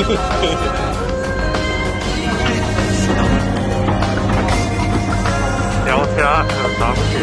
聊天，打不起